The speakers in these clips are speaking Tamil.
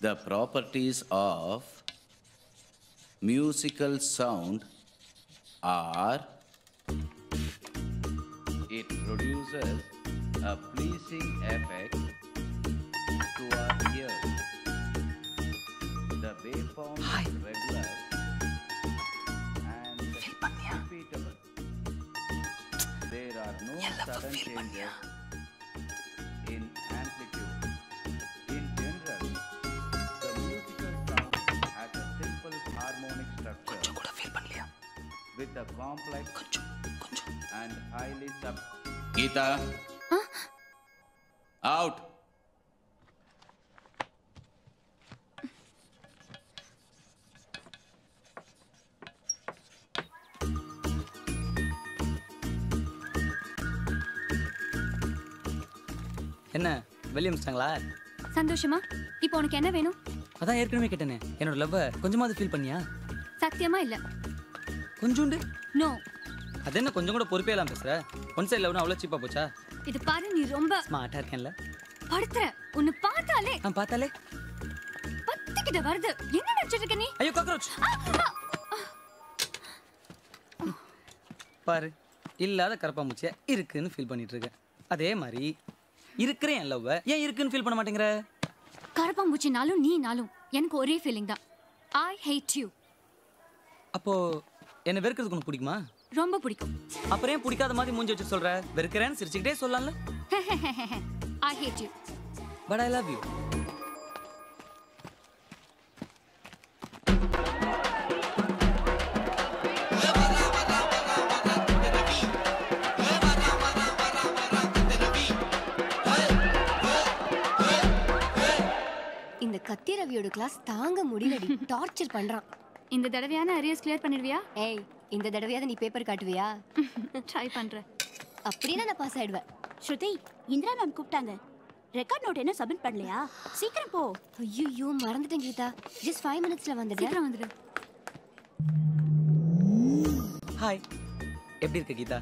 the properties of musical sound are it produces a pleasing effect to our ears. The waveform is regular and repeatable. There are no sudden changes a complex and highly sub. Geeta, out. என்ன வெளியே அமிச்சிட்டாங்களா? சந்தோஷமா? இப்போ உனக்கு என்ன வேணும்? அதான் ஏற்கனவே கேட்டேனே என்னோட லவ்வை கொஞ்சமாவது ஃபீல் பண்ணியா? சத்தியமா இல்ல. கொஞ்சோண்டு. நோ அது என்ன கொஞ்சம் கூட பொறுப்பே இல்லாம பேசுற ஒன் சைட் லவ்னா அவ்வளோ சீப்பா போச்சா? இது பாரு நீ ரொம்ப ஸ்மார்ட்டா இருக்கேன்ல. படுத்துற. உன்னை பார்த்தாலே நான் பார்த்தாலே. பத்துக்கிட்ட வருது. என்ன நினைச்சிட்டு இருக்க நீ? ஐயோ காக்ரோச் பாரு இல்லாத கரப்பாம்பூச்சியா இருக்குன்னு ஃபீல் பண்ணிட்டு இருக்கேன். அதே மாதிரி இருக்கிற என் லவ்வை ஏன் இருக்குன்னு ஃபீல் பண்ண மாட்டேங்கிற? கரப்பாம்பூச்சினாலும் நீனாலும் எனக்கு ஒரே ஃபீலிங் தான். ஐ ஹேட் யூ அப்போ என்ன வெறுக்கிறதுக்கு உனக்கு பிடிக்குமா? ரொம்ப பிடிக்கும். அப்புறம் ஏன் பிடிக்காத மாதிரி மூஞ்சி வச்சு சொல்ற? வெறுக்கிறேன்னு சிரிச்சுக்கிட்டே சொல்லலாம்ல. I hate you but I love you இந்த கத்தி ரவியோட கிளாஸ் தாங்க முடியலடி. டார்ச்சர் பண்றான். இந்த தடவையான அரியர்ஸ் கிளியர் பண்ணிடுவியா ஏய் இந்த தடவையாவது நீ பேப்பர் காட்டுவியா? ட்ரை பண்றேன். அப்படின்னா நான் பாஸ் ஆயிடுவேன். ஸ்ருதி இந்திரா மேம் கூப்பிட்டாங்க. ரெக்கார்ட் நோட் என்ன சப்மிட் பண்ணலையா? சீக்கிரம் போ. ஐயோ மறந்துட்டேன் கீதா. ஜஸ்ட் ஃபைவ் மினிட்ஸ்ல வந்துடு. சீக்கிரம் வந்துடு. ஹாய் எப்படி இருக்க கீதா?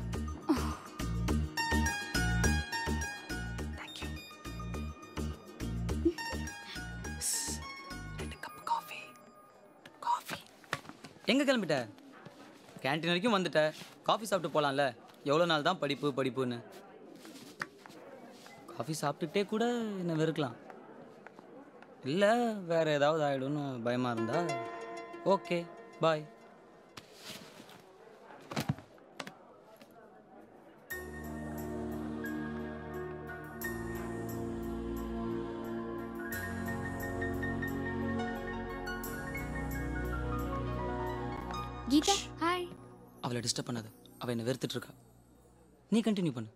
எங்கே கிளம்பிட்ட? கேண்டீன் வரைக்கும் வந்துட்ட. காஃபி சாப்பிட்டு போகலாம்ல எவ்வளோ நாள் தான் படிப்பு படிப்புன்னு. காஃபி சாப்பிட்டுட்டே கூட என்ன வெறுக்கலாம். இல்லை வேறு ஏதாவது ஆகிடும்னு பயமாக இருந்தா ஓகே பாய் கீதா ஹாய் அவளை டிஸ்டர்ப் பண்ணாத. அவள் என்னை வெறுத்துட்டு இருக்கா. நீ கண்டினியூ பண்ணு.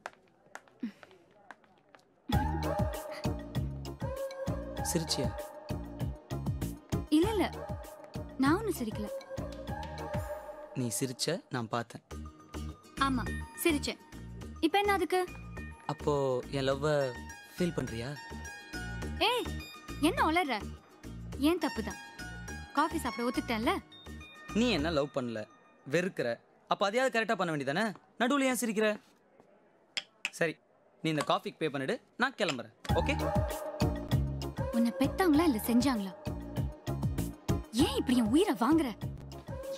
சிரிச்சியா? இல்ல இல்ல. நான் ஒன்னும் சிரிக்கல. நீ சிரிச்ச நான் பார்த்தேன். ஆமா சிரிச்சேன். இப்போ என்ன அதுக்கு? அப்போ என் லவ்வை ஃபீல் பண்றியா? ஏய் என்ன உளற ஏன் தப்பு தான் காஃபி சாப்பிட ஒத்துக்கிட்டேன்ல? நீ என்ன லவ் பண்ணல? வெறுக்கிற. அப்போ அதையாவது கரெக்டாக பண்ண வேண்டியதானே நடுவில் ஏன் சிரிக்கிற? சரி நீ இந்த காஃபிக்கு பே பண்ணிடு நான் கிளம்புறேன். ஓகே உன்னை பெத்தாங்களா இல்லை செஞ்சாங்களா? ஏன் இப்படி என் உயிரை வாங்குற?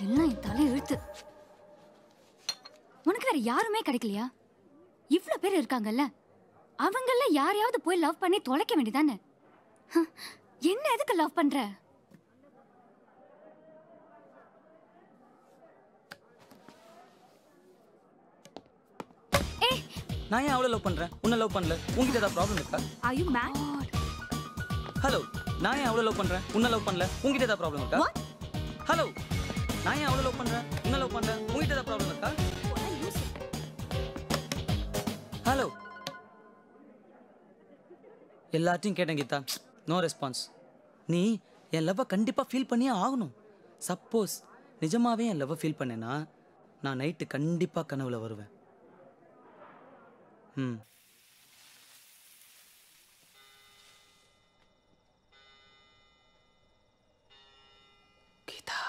எல்லாம் என் தலை எழுத்து உனக்கு வேற யாருமே கிடைக்கலையா? இவ்வளோ பேர் இருக்காங்கல்ல? அவங்கள யாரையாவது போய் லவ் பண்ணி தொலைக்க வேண்டியதானே என்ன எதுக்கு லவ் பண்ற ஏய் நான் ஏன் அவ்வளோ லவ் பண்ணுறேன் உன்னை லவ் பண்ணல. உங்ககிட்ட ஏதாவது ப்ராப்ளம் இருக்கா? ஆர் யூ மேட் ஹலோ நான் ஏன் அவ்வளோ லவ் பண்ணுறேன் உன்னை லவ் பண்ணல. உங்ககிட்ட ஏதாவது ப்ராப்ளம் இருக்கா? ஹலோ நான் ஏன் அவ்வளோ லவ் பண்ணுறேன் உன்னை லவ் பண்ணுறேன் உங்ககிட்ட ஏதாவது ப்ராப்ளம் இருக்கா? ஹலோ எல்லாத்தையும் கேட்டேன் கீதா. நோ ரெஸ்பான்ஸ் நீ என் லவ்வை கண்டிப்பாக ஃபீல் பண்ணியே ஆகணும். சப்போஸ் நிஜமாவே என் லவ்வை ஃபீல் பண்ணேன்னா நான் நைட்டு கண்டிப்பாக கனவுல வருவேன். ம் கீதா